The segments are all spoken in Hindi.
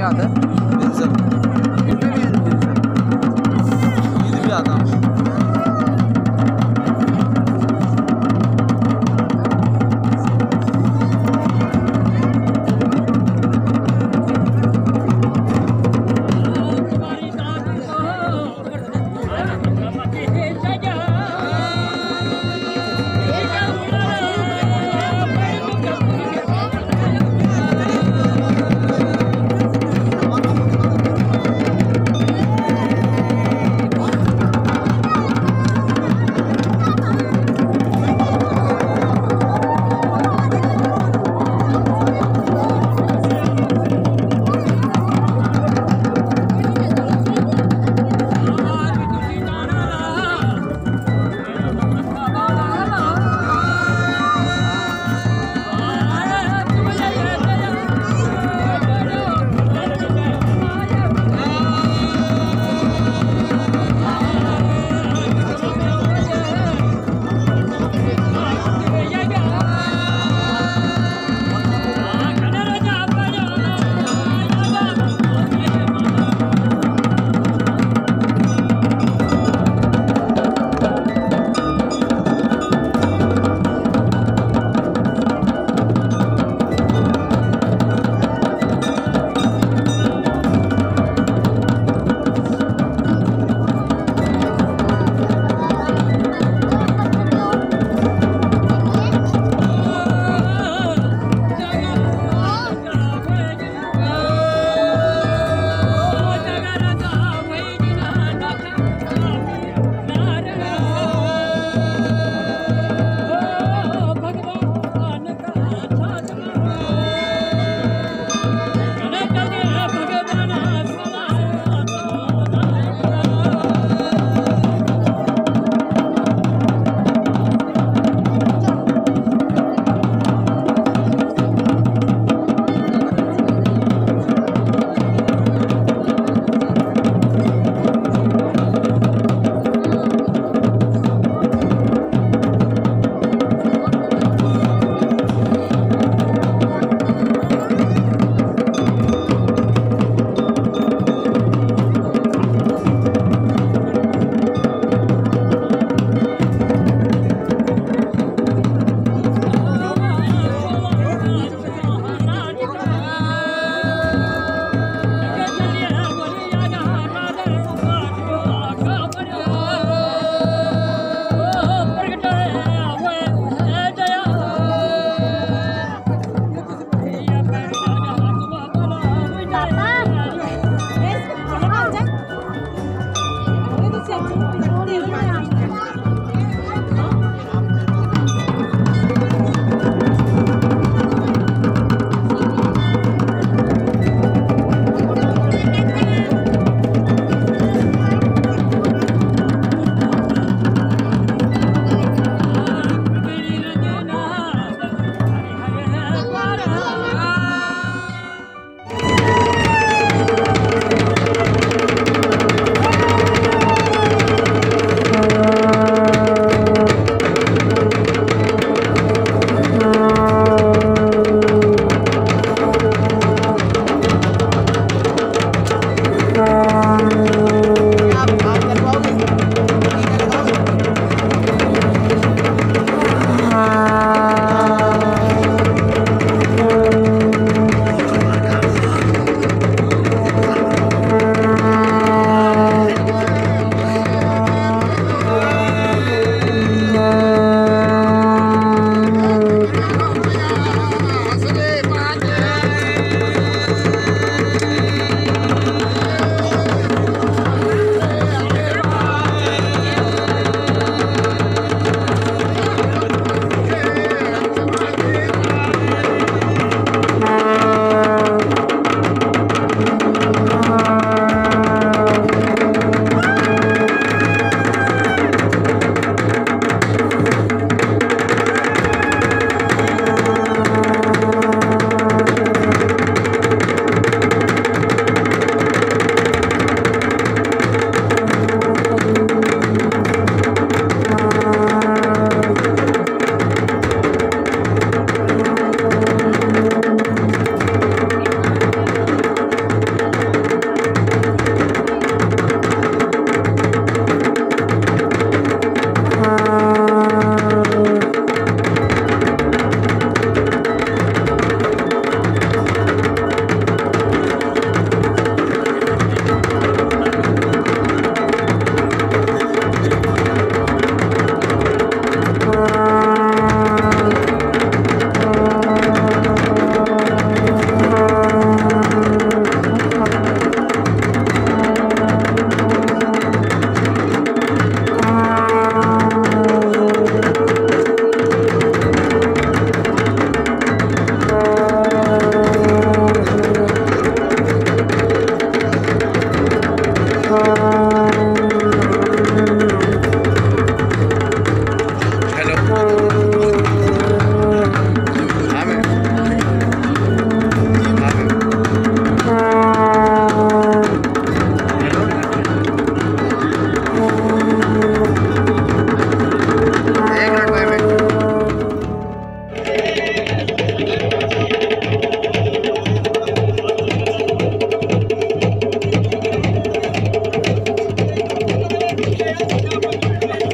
क्या आता। है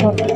mucho.